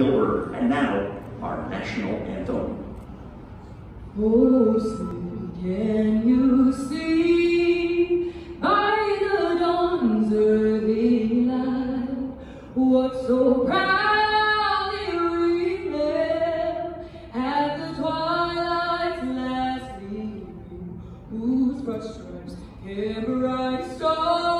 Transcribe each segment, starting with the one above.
Gilbert, and now our national anthem. Oh, sweet, can you see by the dawn's early light what so proudly we hailed at the twilight's last gleaming, whose broad stripes came bright stars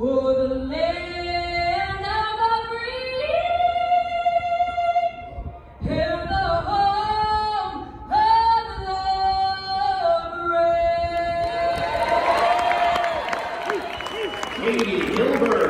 For the land of the free, the home of the brave. Katie Hilburn.